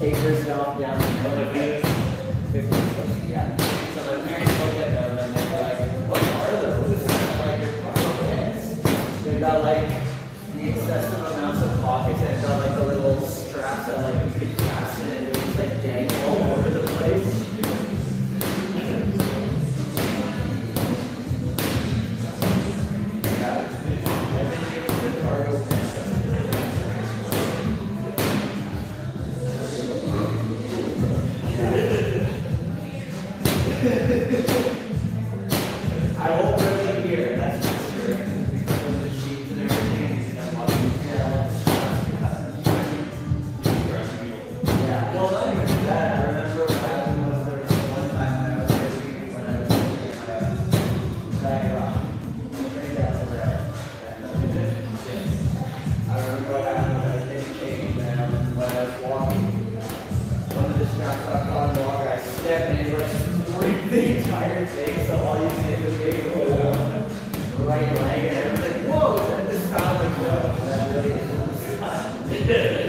tapers it off down the middle. Like this. 50, yeah. So like you got like the excessive amounts of pockets and got like the little straps that like you could fasten and it was like dang all over the place. I hope the entire thing, so all you see is this big old right leg, and everyone's like, whoa, that just sounds like, no, that really is